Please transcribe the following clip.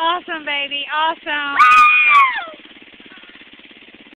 Awesome, baby. Awesome.